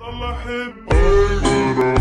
طلع حبي أيوة